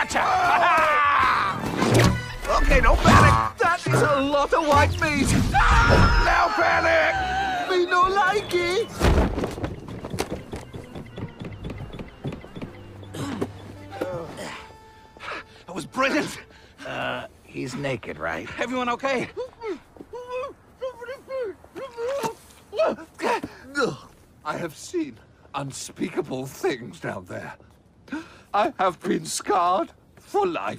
Gotcha! Okay, don't panic. That is a lot of white meat. now panic! Me no like it. That was brilliant. Uh, he's naked, right? Everyone okay? I have seen unspeakable things down there. I have been scarred for life.